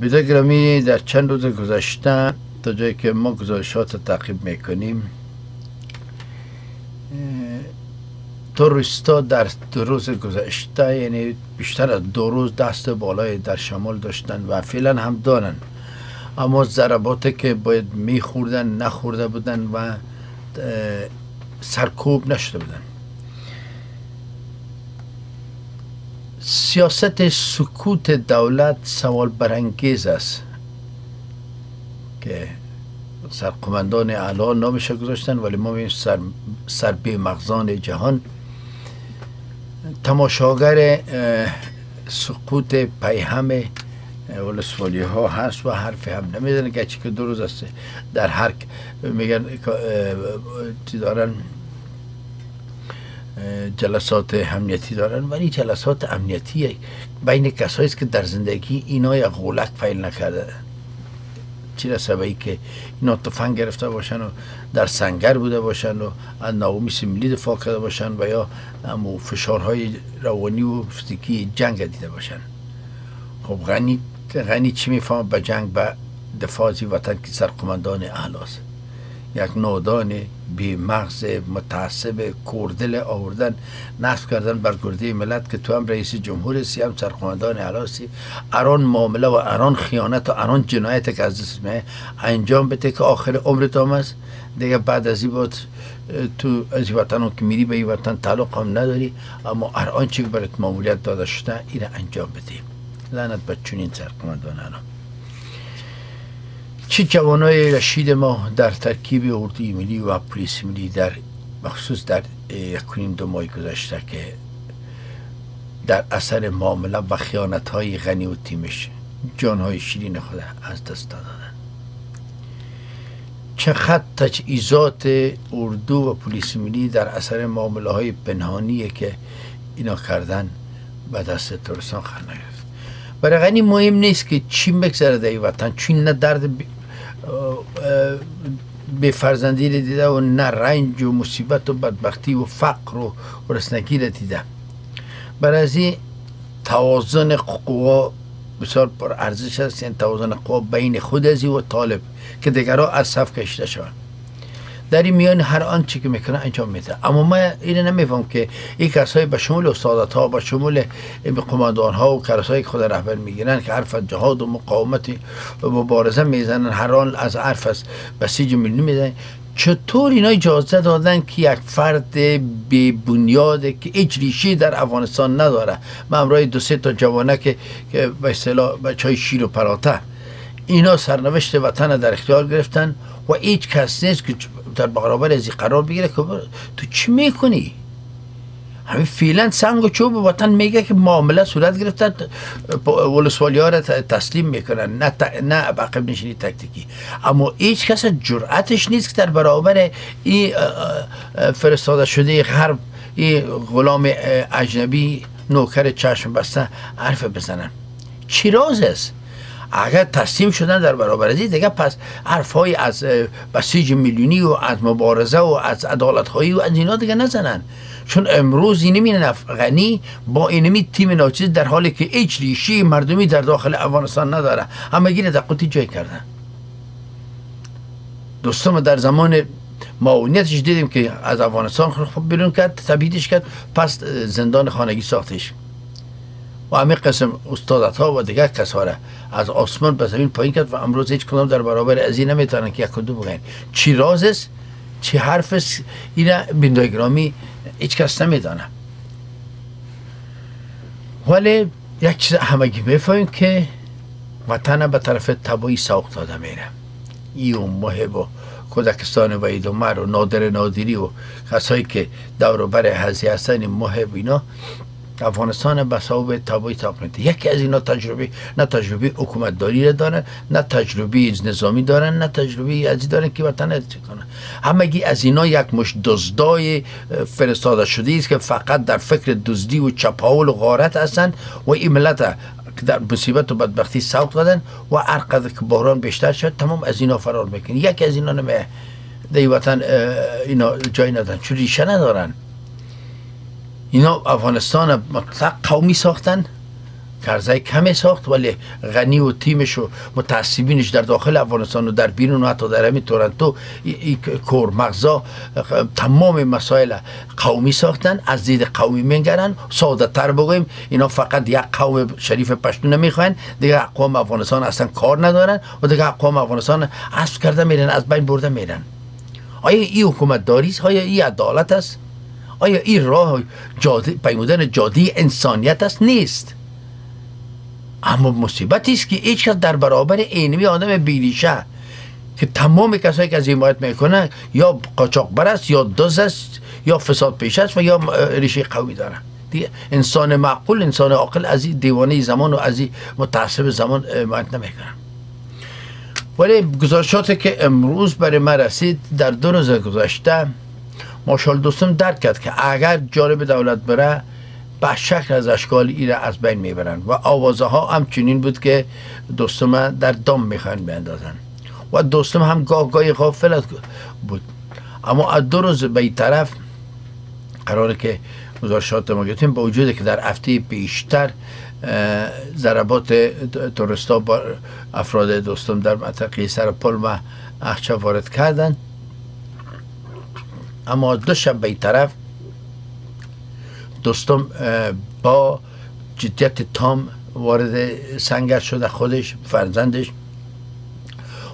بیده گرامی در چند روز گذشته تا جایی که ما گزارشات تعقیب می‌کنیم توریستا در دو روز گذشته یعنی بیشتر از دو روز دست بالای در شمال داشتن و فعلا هم دارن اما ضرباتی که باید میخوردن نخورده بودن و سرکوب نشده بودن. سیاست سکوت دولت سوال برانگیز است که سرقمندان اعلا نامش گذاشتن ولی ما این سر, سر مغزان جهان. تماشاگر سقوط پیهم ولسوالی ها هست و حرف هم نمیدن که چی که روز است. در هر میگن دارن؟ جلسات امنیتی دارن ولی جلسات امنیتی بین کسایی که در زندگی اینا یک غولک فیل نکرده. چی رسه که اینا تفنگ گرفته باشن و در سنگر بوده باشن و از ناومی ملی دفاع کرده باشن و یا امو فشارهای روانی و فیزیکی جنگ دیده باشن. خب غنی غنی چی میفهم به جنگ به دفاع وطن که سرقمندان اهلاست یک نادان بی مغز متعصب کوردل آوردن نصب کردن بر گرده ملت که تو هم رئیس جمهور سی هم سرقمندان علاسی اران معامله و اران خیانت و اران جنایت که از دست انجام بده که آخر عمرت هم است. دیگه بعد از این بود تو از وطن که میری به این وطن تعلق هم نداری. اما اران چی برات معمولیت داده شده این انجام بده. لعنت به چونین سرقمندان الان چه جوانای رشید ما در ترکیب اردوی ملی و پلیس ملی در مخصوص در یکونیم دو ماه گذشته که در اثر معامله و خیانت های غنی و تیمش جانهای شیرین خود از دست دادن. چه خط تجهیزات اردو و پلیس ملی در اثر معامله های پنهانیه که اینا کردن به دست ترسان خر برای غنی مهم نیست که چی بگذره در وطن چون نه درد به فرزندی رو دیده و نه رنج و مصیبت و بدبختی و فقر و رسنگی رو دیده. برای از این توازن قوا بسیار پر ارزش است یعنی توازن قوا بین خود ازی و طالب که دیگرها از صف کشیده شوند. در این میان هر آنچه که می‌کنه انجام میده. اما ما اینه نمیفهم که این کسایی به شمول استادت ها به شمول قماندان ها و کسایی که خود رهبر می‌گیرن که حرف جهاد و مقاومت و مبارزه می‌زنن هر آن از حرف از بسیج ملی می‌زنن چطور اینا اجازه دادن که یک فرد بی بنیاد که هیچ ریشی در افغانستان نداره؟ من امرای دو سه تا جوانه که به اصطلاح بچهای شیر و پراته. اینا سرنوشت وطن در اختیار گرفتن و هیچ کس نیست که در برابر از قرار بگیره که تو چی می‌کنی؟ همین فعلا سنگ و چوب وطن میگه که معامله صورت گرفته ولسوالی ها را تسلیم می‌کنن نه, نه عقب نشینی تکتیکی. اما هیچ کس جرأتش نیست که در برابر این فرستاده شده غرب این غلام اجنبی نوکر چشم بسته حرف بزنن. چی راز است؟ اگر تسلیم شدن در برابر ازی دیگه پس حرفای از بسیج میلیونی و از مبارزه و از عدالت خواهی و از اینا دیگه نزنن. چون امروز اینمی غنی با اینمی تیم ناچیز در حالی که هیچ ریشی مردمی در داخل افغانستان نداره. همه گیره در قطی جای کردن. دوستم در زمان معاونیتش دیدیم که از افغانستان خب بیرون کرد تبییدش کرد پس زندان خانگی ساختش. و همه قسم استادت ها و دیگر کسا از آسمان به زمین پایین کرد و امروز هیچ کدام در برابر از این نمی‌تونن که یک کدو بگن چی راز است؟ چی حرف است؟ این بندای گرامی هیچ کس نمیدانه ولی یک چیز همگی بفهمیم که وطن به طرف تبایی سوق داده میره ای و محب و کودکستان و ایدومر و نادر نادری و کسایی که دور بر هزی هستن محب اینا افغانستان به صوب تابوی تاقنیتی یکی از اینا تجربه نه تجربه حکومت داری دارن نه تجربه نظامی دارن نه تجربه ازی دارن که وطن کنن همگی از اینا یک مش دزدای فرستاده شده است که فقط در فکر دزدی و چپاول و غارت هستند و این ملت در مصیبت و بدبختی سوق دادن و هر قدر که باران بیشتر شد تمام از اینا فرار می‌کنی یکی از اینا نمه دی وطن اینا جای ندارن. چون ریشه ندارن. اینا افغانستان مطلق قومی ساختن کرزی کمی ساخت ولی غنی و تیمش و متعصبینش در داخل افغانستان و در بیرون و حتی در همین تورنتو کور مغزا تمام مسائل قومی ساختن از دید قومی میگرن ساده تر بگویم اینا فقط یک قوم شریف پشتون نمی‌خواین دیگه اقوام افغانستان اصلا کار ندارن و دیگه اقوام افغانستان عصب کرده میرن از بین برده میرن. آیا این حکومت داری است؟ آیا این عدالت است؟ آیا این راه جاده پیمودن جادی انسانیت است؟ نیست. اما مصیبتی است که هیچ در برابر اینمی آدم بیریشه که تمام کسایی که از حمایت می‌کنه یا قاچاقبر است یا دز است یا فساد پیش است و یا ریشه قوی داره انسان معقول انسان عاقل از این دیوانه زمان و از این متعصب زمان حمایت نمی‌کنه ولی گزارشاتی که امروز برای من رسید در دو روز گذشته ماشال دوستم درک کرد که اگر جانب دولت بره به شکل از اشکال ایره از بین می‌برن و آوازه ها چنین بود که دوستم در دام می‌خوان بیندازن و دوستم هم گاه گاهی غافل بود. اما از دو روز به این طرف قراره که گزارشات ما گفتیم با وجود که در هفته بیشتر ضربات تورستا با افراد دوستم در منطقه سر پل و اخچه وارد کردن اما دو شب به طرف دوستم با جدیت تام وارد سنگر شده خودش فرزندش.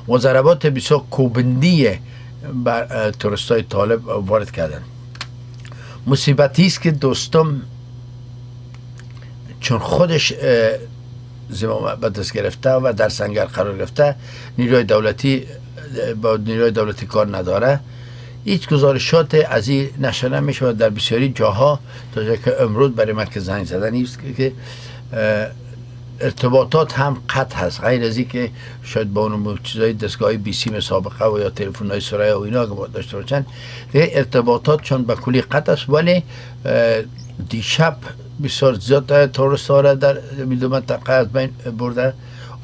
و ضربات بسیار کوبندی بر تورستای طالب وارد کردن. مصیبتی است که دوستم چون خودش زمان به دست گرفته و در سنگر قرار گرفته نیروی دولتی با نیروی دولتی کار نداره. هیچ گزارشات از این نشانه می شود در بسیاری جاها تا جایی که امروز برای من که زنگ زدن است که ارتباطات هم قطع هست. غیر از که شاید با اون چیزای دستگاه بی سی سابقه و یا تلفن های سرای و اینا که داشته باشن ارتباطات چون به کلی قطع است ولی دیشب بسیار زیاد تورست ها در میدو منطقه از بین برده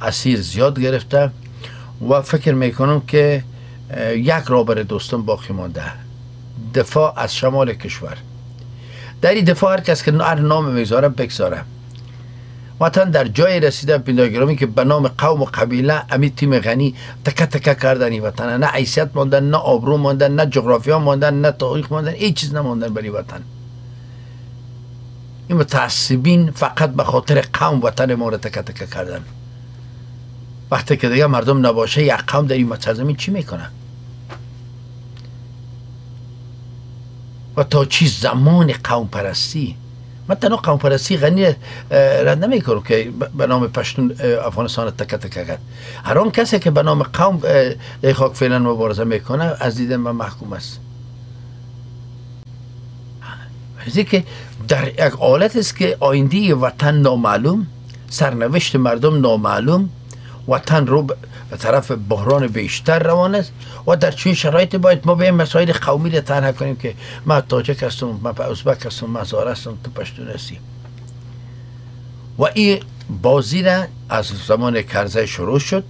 اسیر زیاد گرفته و فکر می‌کنم که یک را برای دوستم باقی مانده. دفاع از شمال کشور. در این دفاع هر کس که هر نام می‌گذاره بگذاره. وطن در جای رسیده پیداگرامی که به نام قوم و قبیله امی تیم غنی تکه تکه کردن وطن. نه عیسیت ماندن نه آبرو ماندن نه جغرافیا ماندن نه تاریخ ماندن هیچ چیز نماندن برای وطن. این متعصبین فقط به خاطر قوم وطن ما را تکه تکه کردن. وقتی که دیگه مردم نباشه یک قوم در این سرزمین چی می‌کنن؟ تا چی زمان قوم پرستی من تنها قوم پرستی غنی رد نمی کنم که به نام پشتون افغانستان تکه تکه کرد. هر آن کسی که به نام قوم در خاک فعلا مبارزه می‌کنه از دیدن من محکوم است. که در یک حالت است که آینده وطن نامعلوم سرنوشت مردم نامعلوم وطن رو به طرف بحران بیشتر روان است و در چین شرایط باید ما به مسائل قومی را تنها کنیم که ما تاجک هستم ما ازبک هستم ما زار هستم تو پشتون هستی. و این بازی را از زمان کرزه شروع شد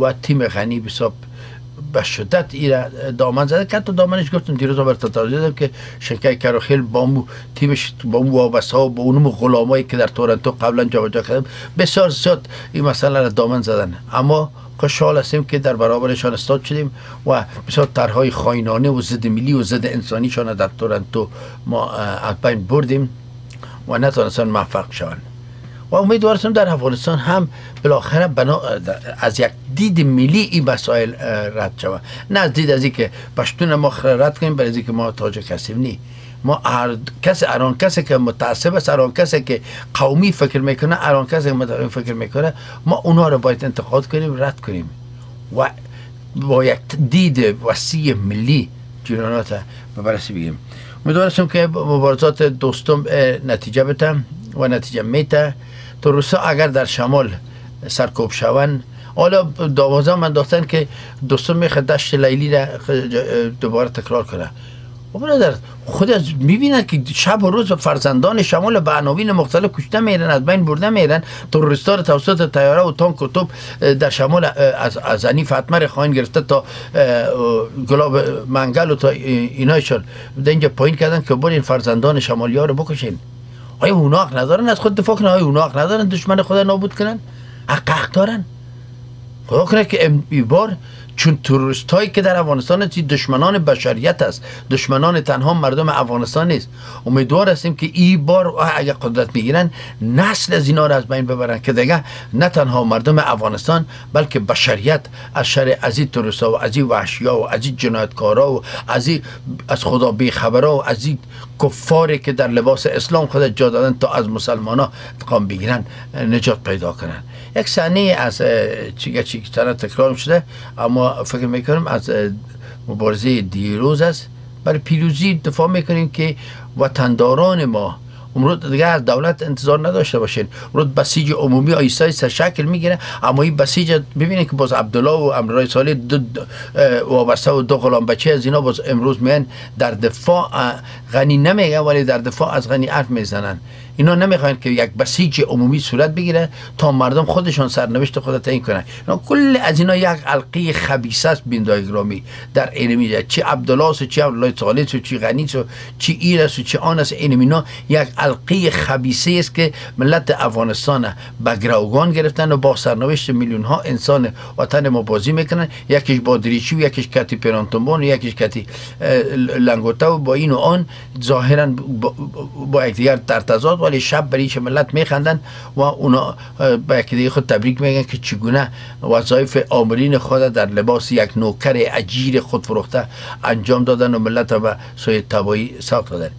و تیم غنی بساب به شدت ایره دامن زده که تو دامنش گفتم دیروز بر دیدم که شنکه کراخیل با مو تیمش با مو وابسته ها با اونم غلامایی که در تورنتو قبلا جابجا کردم بسیار زیاد این مسئله را دامن زدن. اما خوشحال هستیم که در برابرشان استاد شدیم و بسیار طرحهای خاینانه و ضد ملی و ضد انسانیشان در تورنتو ما از بین بردیم و نتونستن موفق شوند. و امیدوارم در افغانستان هم بالاخره بنا از یک دید ملی این مسائل رد شود. نه از دید از که پشتون ما رد کنیم برای که ما تاجک هستیم نی. ما هر کس اران کسی که متعصب است اران کسی که قومی فکر می‌کنه اران کسی که متعصب فکر می‌کنه ما اونا رو باید انتقاد کنیم رد کنیم. و با یک دید وسیع ملی جنانات بررسی بگیم امیدوارم که مبارزات دوستم نتیجه بتم و نتیجه میته. روسا اگر در شمال سرکوب شوند حالا دوازه من داشتن که دوستان می‌خواد دشت لیلی را دوباره تکرار کنه و برادر خود از که شب و روز فرزندان شمال به عناوین مختلف کشته میرن از بین برده میرن. تروریستا رو توسط تیاره و تانک و توپ در شمال از از انی فتمر گرفته تا گلاب منگل و تا اینایشان. اینجا پایین کردن که برین فرزندان شمالی ها رو بکشین. آیا اونا حق ندارن از خود دفاع کنن؟ آیا اونا حق ندارن دشمن خدا نابود کنن؟ حق حق دارن. خدا کنه که این بار چون تروریست هایی که در افغانستان هستی دشمنان بشریت است دشمنان تنها مردم افغانستان نیست. امیدوار هستیم که این بار اگر قدرت می‌گیرن نسل از اینا رو از بین ببرن که دیگه نه تنها مردم افغانستان بلکه بشریت از شر از این تروریست ها و از این وحشی ها و از این جنایتکارا و از این از خدا بیخبرا و از این کفاری که در لباس اسلام خود جا دادن تا از مسلمان ها قام بگیرن نجات پیدا کنن. یک صحنه از چیگه چی تکرار شده اما فکر می‌کنم از مبارزه دیروز است. برای پیروزی دفاع می‌کنیم که وطنداران ما امروز دیگه از دولت انتظار نداشته باشین. امروز بسیج عمومی آیسای شکل می‌گیره. اما این بسیج ببینید که باز عبدالله و امرای سالی دو وابسته و دو غلام بچه از اینا باز امروز میان در دفاع غنی نمیگه ولی در دفاع از غنی حرف می‌زنن. اینا نمی‌خواین که یک بسیج عمومی صورت بگیره تا مردم خودشان سرنوشت خود تعیین کنن. اینا کل از اینا یک علقه خبیث است بیندای گرامی در اینمی چی عبدالله چی عبدالله صالح چی غنی چی ایرس و چی آن یک علقه خبیثه است که ملت افغانستان به گروگان گرفتن و با سرنوشت میلیون ها انسان وطن ما بازی می‌کنن. یکیش با دریچی و یکیش کتی پرانتومبون و یکیش کتی لنگوتا و با این و آن ظاهرا با یکدیگر در تضاد ولی شب برای چه ملت میخندن و اونا به یکی خود تبریک میگن که چگونه وظایف آمرین خود در لباس یک نوکر اجیر خود فروخته انجام دادن و ملت به سوی تبایی ساخت دادن.